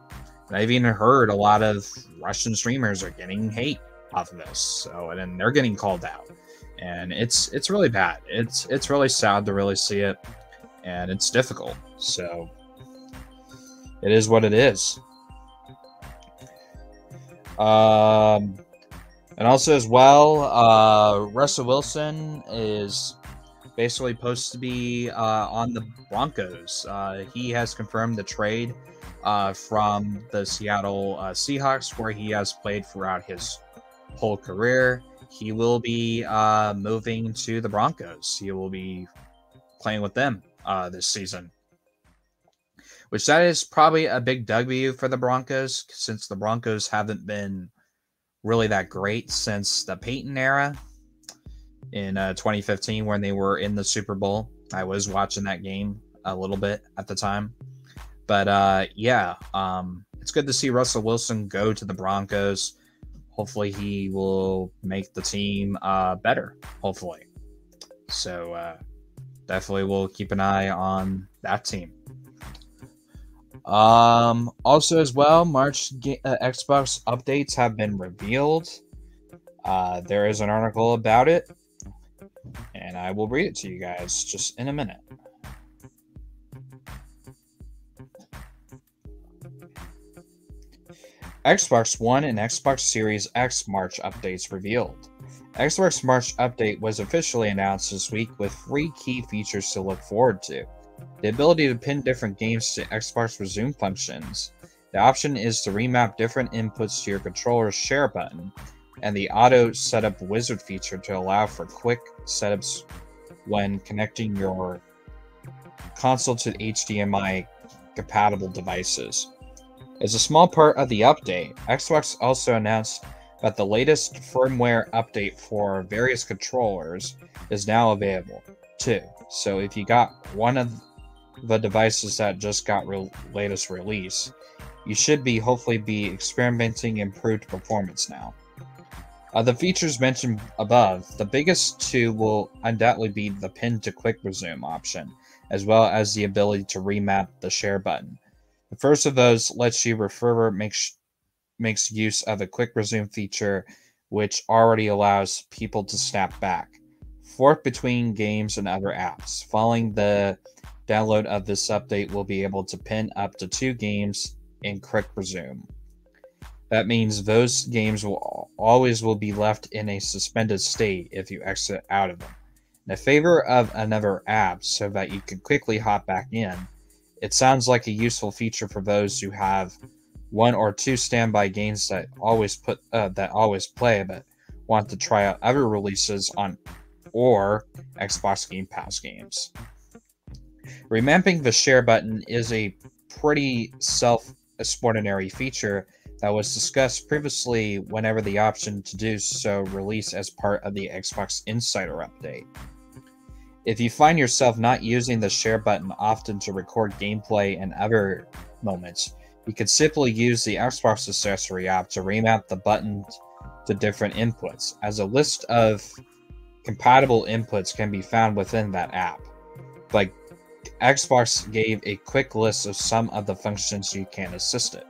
S1: I've even heard a lot of Russian streamers are getting hate off of this, so and then they're getting called out, and it's it's really bad. It's it's really sad to really see it, and it's difficult. So it is what it is. Um, and also, as well, uh, Russell Wilson is basically supposed to be uh, on the Broncos. Uh, he has confirmed the trade uh, from the Seattle uh, Seahawks, where he has played throughout his whole career. He will be uh, moving to the Broncos. He will be playing with them this season. Which that is probably a big W for the Broncos, since the Broncos haven't been really that great since the Peyton era in uh, 2015 when they were in the Super Bowl. I was watching that game a little bit at the time. But uh, yeah, um, it's good to see Russell Wilson go to the Broncos. hopefully he will make the team uh, better. Hopefully, so uh, definitely we'll keep an eye on that team. Um, also, as well, March uh, Xbox updates have been revealed. Uh, there is an article about it, and I will read it to you guys just in a minute. Xbox One and Xbox Series X March updates revealed. Xbox March update was officially announced this week with three key features to look forward to. The ability to pin different games to Xbox Resume functions. The option is to remap different inputs to your controller's share button, and the auto setup wizard feature to allow for quick setups when connecting your console to HDMI compatible devices. As a small part of the update, Xbox also announced that the latest firmware update for various controllers is now available too. So if you got one of the devices that just got re- latest release, you should be hopefully be experimenting improved performance now. Of the features mentioned above, the biggest two will undoubtedly be the pin to quick resume option, as well as the ability to remap the share button. The first of those lets you refer makes makes use of a quick resume feature which already allows people to snap back, forth between games and other apps. Following the download of this update will be able to pin up to two games in quick resume. That means those games will always will be left in a suspended state if you exit out of them. In favor of another app so that you can quickly hop back in, it sounds like a useful feature for those who have one or two standby games that always put uh, that always play but want to try out other releases on or Xbox Game Pass games. Remapping the share button is a pretty self-explanatory feature that was discussed previously whenever the option to do so released as part of the Xbox Insider update. If you find yourself not using the share button often to record gameplay and other moments, you could simply use the Xbox accessory app to remap the button to different inputs, as a list of compatible inputs can be found within that app. Like Xbox gave a quick list of some of the functions you can assist it.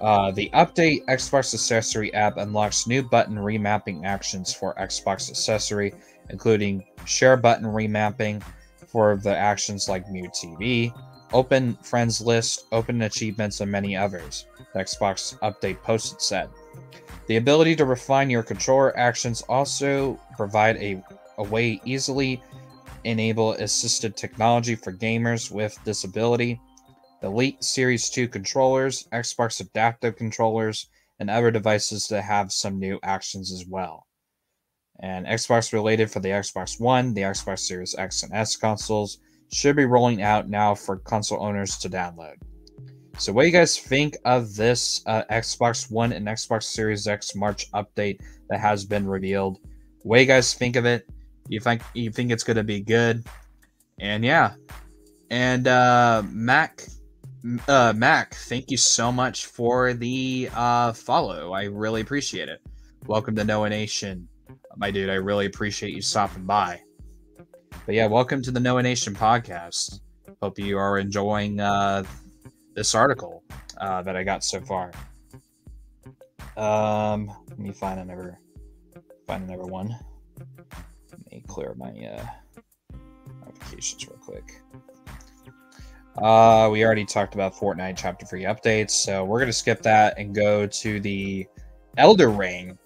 S1: Uh, the Update Xbox Accessory app unlocks new button remapping actions for Xbox Accessory including share button remapping for the actions like Mute TV, open friends list, open achievements, and many others. The Xbox update posted said. The ability to refine your controller actions also provide a, a way easily enable assisted technology for gamers with disability. The Elite Series 2 controllers, Xbox adaptive controllers, and other devices that have some new actions as well and Xbox related for the Xbox One, the Xbox Series X and S consoles should be rolling out now for console owners to download. So, what do you guys think of this uh, Xbox One and Xbox Series X March update that has been revealed? What do you guys think of it? You think you think it's going to be good? And yeah, and uh, Mac, uh, Mac, thank you so much for the uh, follow. I really appreciate it. Welcome to Noah Nation my dude. I really appreciate you stopping by. But yeah, welcome to the Noah Nation podcast. Hope you are enjoying uh, this article uh, that I got so far. Um, let me find another find another one. Me clear my uh, notifications real quick. Uh, we already talked about Fortnite Chapter 3 updates, so we're going to skip that and go to the Elden Ring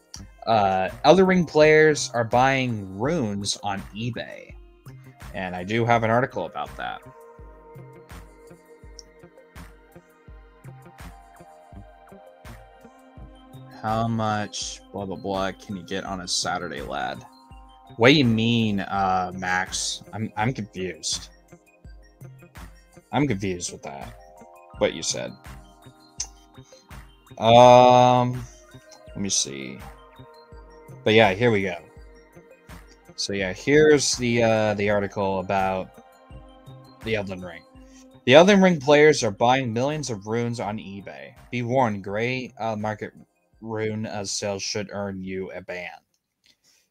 S1: uh, Elden Ring players are buying runes on eBay. And I do have an article about that. How much blah blah blah can you get on a Saturday lad? What do you mean, uh, Max? I'm I'm confused. I'm confused with that. What you said. Um, let me see. But yeah, here we go. So yeah, here's the uh, the article about the Elden Ring. The Elden Ring players are buying millions of runes on eBay. Be warned, gray uh, market rune uh, sales should earn you a ban.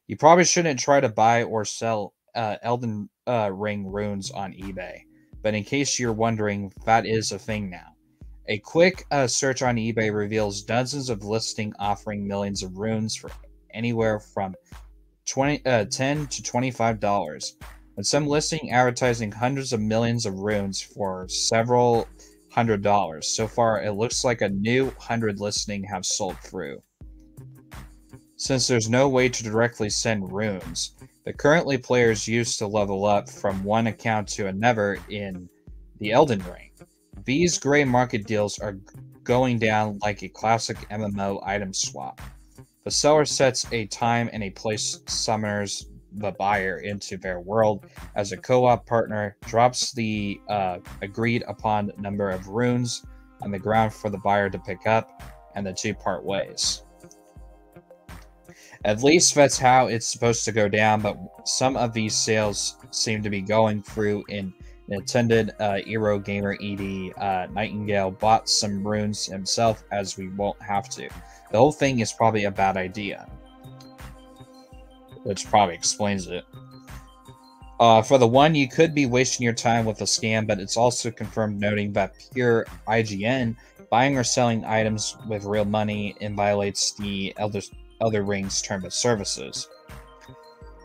S1: You probably shouldn't try to buy or sell uh, Elden uh, Ring runes on eBay, but in case you're wondering, that is a thing now. A quick uh, search on eBay reveals dozens of listings offering millions of runes for anywhere from 20, uh, 10 to $25, with some listing advertising hundreds of millions of runes for several hundred dollars. So far, it looks like a new hundred listing have sold through. Since there's no way to directly send runes, the currently players used to level up from one account to another in the Elden Ring. These gray market deals are going down like a classic MMO item swap. The seller sets a time and a place summoners the buyer into their world as a co-op partner, drops the uh, agreed upon number of runes on the ground for the buyer to pick up, and the two part ways. At least that's how it's supposed to go down, but some of these sales seem to be going through in an attended uh, Gamer ED uh, Nightingale bought some runes himself as we won't have to. The whole thing is probably a bad idea which probably explains it. Uh, for the one, you could be wasting your time with a scam, but it's also confirmed noting that pure IGN buying or selling items with real money and violates the Elden, Elden Ring's of services.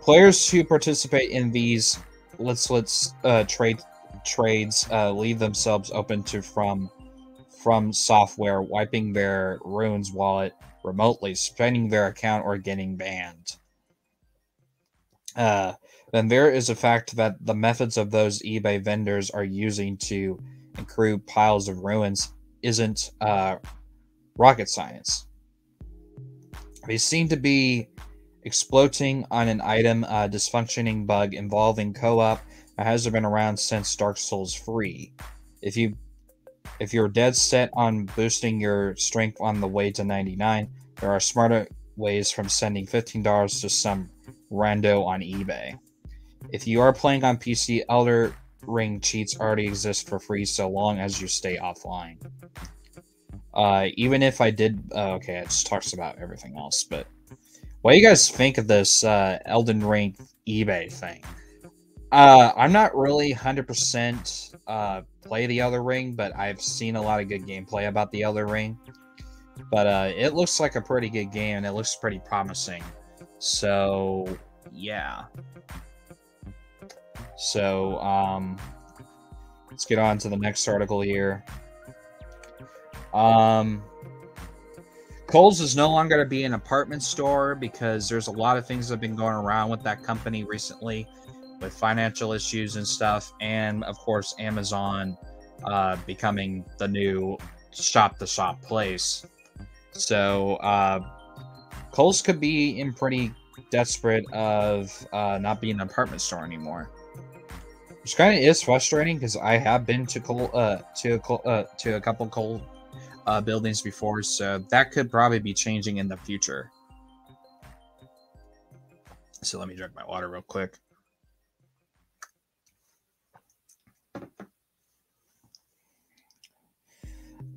S1: Players who participate in these let's let's uh, trade trades uh, leave themselves open to from FromSoftware wiping their runes wallet remotely, spending their account, or getting banned. Uh, then there is a fact that the methods of those eBay vendors are using to accrue piles of ruins isn't uh, rocket science. They seem to be exploiting on an item uh, dysfunctioning bug involving co-op that has been around since Dark Souls 3. If you if you're dead set on boosting your strength on the way to 99, there are smarter ways from sending $15 to some rando on eBay. If you are playing on PC, Elden Ring cheats already exist for free so long as you stay offline. Uh, even if I did, uh, okay, it just talks about everything else. But what do you guys think of this uh, Elden Ring eBay thing? Uh, I'm not really 100% uh, play the Elden Ring, but I've seen a lot of good gameplay about the Elden Ring. But uh, it looks like a pretty good game, and it looks pretty promising. So, yeah. So, um, let's get on to the next article here. Um, Kohl's is no longer to be an apartment store because there's a lot of things that have been going around with that company recently with financial issues and stuff. And of course, Amazon uh, becoming the new shop to shop place. So, uh, Kohl's could be in pretty desperate of uh, not being an apartment store anymore. Which kind of is frustrating because I have been to Kohl, uh, to a uh, to a couple Kohl uh, buildings before, so that could probably be changing in the future. So let me drink my water real quick.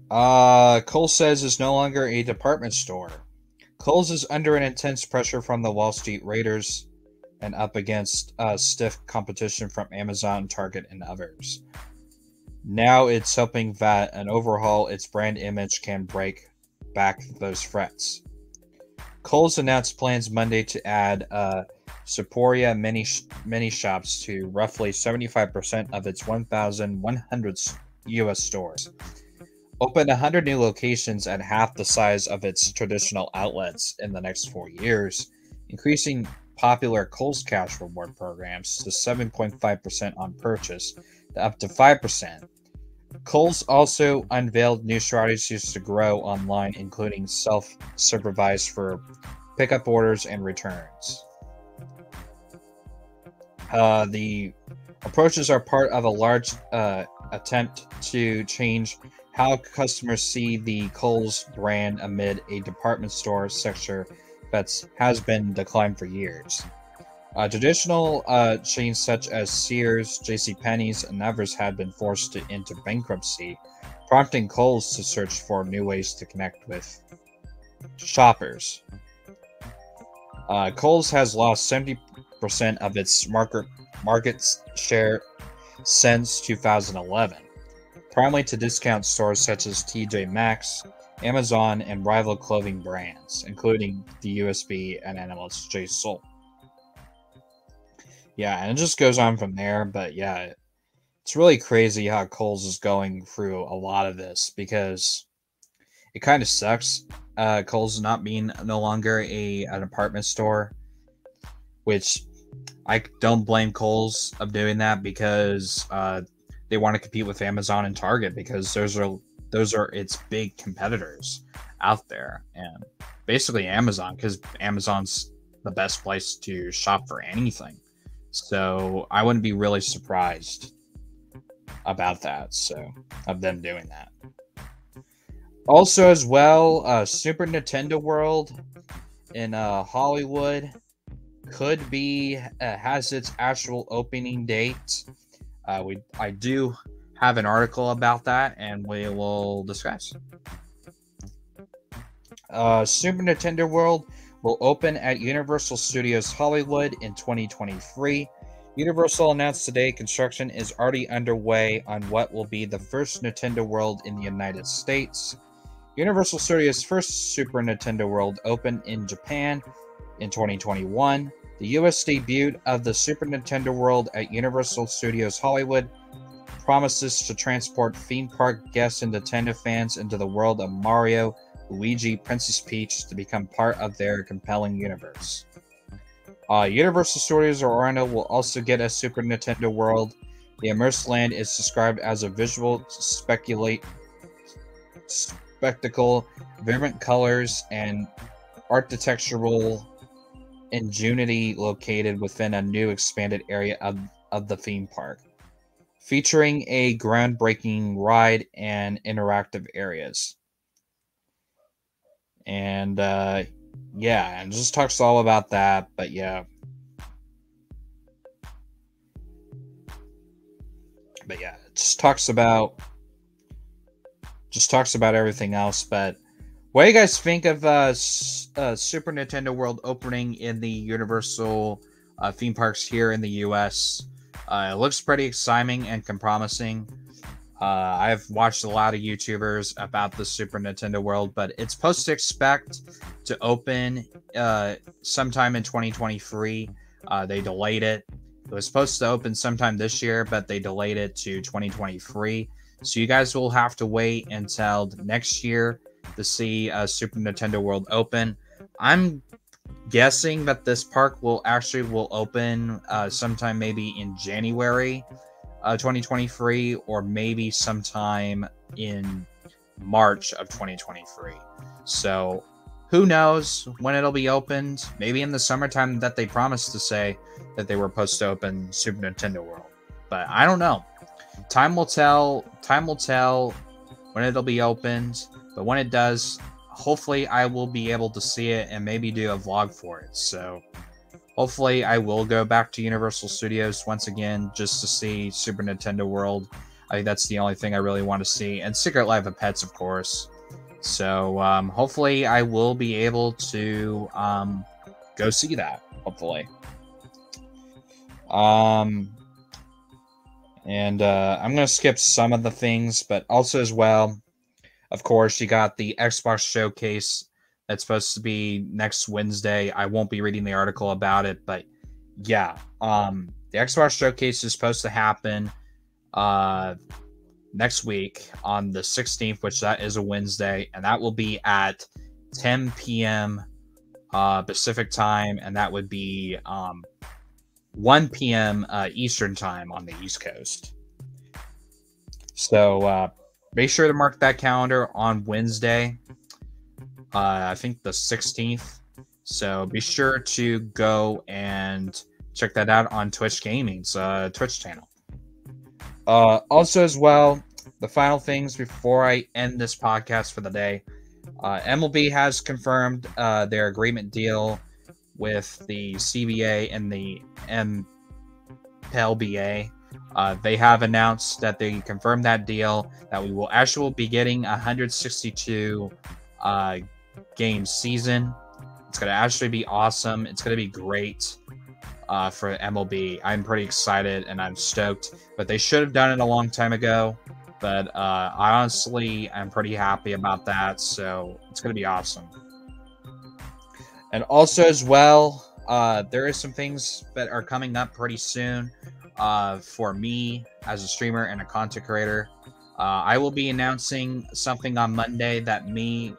S1: Uh, Kohl says it's no longer a department store. Kohl's is under an intense pressure from the Wall Street Raiders and up against uh, stiff competition from Amazon, Target, and others. Now it's hoping that an overhaul its brand image can break back those threats. Kohl's announced plans Monday to add uh, Sephora mini, mini shops to roughly 75% of its 1,100 U.S. stores open 100 new locations at half the size of its traditional outlets in the next four years, increasing popular Kohl's Cash reward programs to 7.5% on purchase to up to 5%. Kohl's also unveiled new strategies to grow online, including self supervised for pickup orders and returns. Uh, the approaches are part of a large uh, attempt to change how customers see the Kohl's brand amid a department store sector that has been declined for years. Uh, traditional uh, chains such as Sears, Penney's, and others had been forced to, into bankruptcy, prompting Kohl's to search for new ways to connect with shoppers. Uh, Kohl's has lost 70% of its market market share since 2011, primarily to discount stores such as TJ Maxx, Amazon, and rival clothing brands, including the USB and NMSJ Soul. Yeah, and it just goes on from there, but yeah, it's really crazy how Kohl's is going through a lot of this because it kind of sucks. Uh, Kohl's not being no longer a an apartment store, which I don't blame Kohl's of doing that because uh, they want to compete with Amazon and Target because those are those are its big competitors out there, and basically Amazon because Amazon's the best place to shop for anything. So I wouldn't be really surprised about that. So of them doing that. Also, as well, uh, Super Nintendo World in uh, Hollywood could be uh, has its actual opening date. Uh, we I do have an article about that, and we will discuss. Uh, Super Nintendo World will open at Universal Studios Hollywood in 2023. Universal announced today construction is already underway on what will be the first Nintendo World in the United States. Universal Studios' first Super Nintendo World opened in Japan in 2021. The US debut of the Super Nintendo World at Universal Studios Hollywood promises to transport theme park guests and Nintendo fans into the world of Mario, Luigi, Princess Peach to become part of their compelling universe. Uh, Universal Studios Orlando will also get a Super Nintendo World. The immersed land is described as a visual speculate spectacle, vibrant colors, and architectural ingenuity located within a new expanded area of, of the theme park, featuring a groundbreaking ride and interactive areas. And uh, yeah, and just talks all about that, but yeah. But yeah, it just talks about just talks about everything else. But what do you guys think of uh, uh, Super Nintendo World opening in the Universal uh, theme parks here in the U.S.? Uh, it looks pretty exciting and promising. Uh, I've watched a lot of YouTubers about the Super Nintendo World, but it's supposed to expect to open uh, sometime in 2023. Uh, they delayed it. It was supposed to open sometime this year, but they delayed it to 2023. So you guys will have to wait until next year to see a Super Nintendo World open. I'm guessing that this park will actually will open uh, sometime maybe in January uh, 2023 or maybe sometime in March of 2023. So who knows when it'll be opened? Maybe in the summertime that they promised to say that they were supposed to open Super Nintendo World. But I don't know time will tell. Time will tell when it'll be opened. But when it does, hopefully I will be able to see it and maybe do a vlog for it. So hopefully I will go back to Universal Studios once again just to see Super Nintendo World. I think that's the only thing I really want to see. And Secret Life of Pets, of course. So um, hopefully I will be able to um, go see that. Hopefully. Um, and uh, I'm going to skip some of the things, but also as well, of course, you got the Xbox showcase that's supposed to be next Wednesday. I won't be reading the article about it, but yeah, um, the Xbox showcase is supposed to happen uh, next week on the 16th, which that is a Wednesday, and that will be at 10 p.m. Uh, Pacific time, and that would be um, 1 p.m. Uh, Eastern time on the East Coast. So uh, make sure to mark that calendar on Wednesday. Uh, I think the 16th. So be sure to go and check that out on Twitch Gaming's uh, Twitch channel. Uh, also, as well, the final things before I end this podcast for the day. Uh, MLB has confirmed uh, their agreement deal with the CBA and the MLBA. Uh, they have announced that they confirmed that deal that we will actually be getting 162 uh, game season. It's going to actually be awesome. It's going to be great uh, for MLB. I'm pretty excited and I'm stoked, but they should have done it a long time ago. But uh, I honestly am pretty happy about that. So it's going to be awesome. And also, as well, uh, there is some things that are coming up pretty soon uh, for me as a streamer and a content creator. Uh, I will be announcing something on Monday that me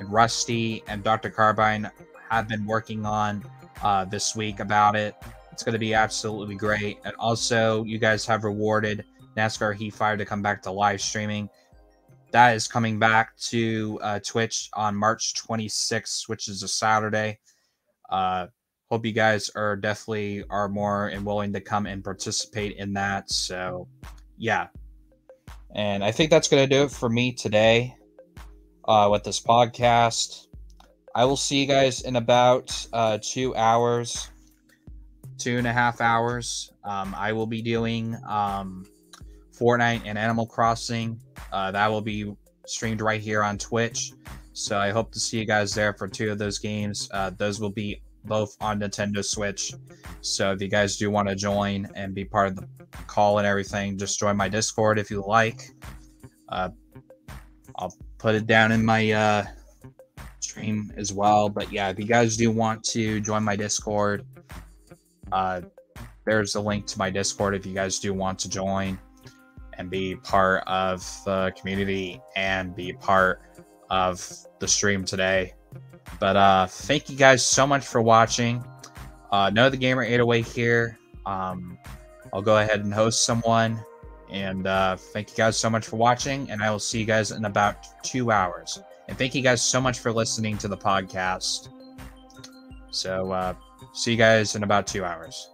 S1: and Rusty and Dr. Carbine have been working on uh, this week about it. It's going to be absolutely great. And also, you guys have rewarded NASCAR Heat 5 to come back to live streaming. That is coming back to uh, Twitch on March 26th, which is a Saturday. Uh, hope you guys are definitely are more and willing to come and participate in that. So, yeah. And I think that's going to do it for me today uh, with this podcast. I will see you guys in about uh, two hours, two and a half hours. Um, I will be doing um, Fortnite and Animal Crossing. Uh, that will be streamed right here on Twitch. So I hope to see you guys there for two of those games. Uh, those will be both on Nintendo Switch. So if you guys do want to join and be part of the call and everything, just join my Discord if you like. Uh, I'll put it down in my uh, stream as well. But yeah, if you guys do want to join my Discord, uh, there's a link to my Discord if you guys do want to join and be part of the community and be part of the stream today. But uh, thank you guys so much for watching. Uh, Noah the Gamer 808 here. Um, I'll go ahead and host someone. And uh, thank you guys so much for watching. And I will see you guys in about two hours. And thank you guys so much for listening to the podcast. So, uh, see you guys in about two hours.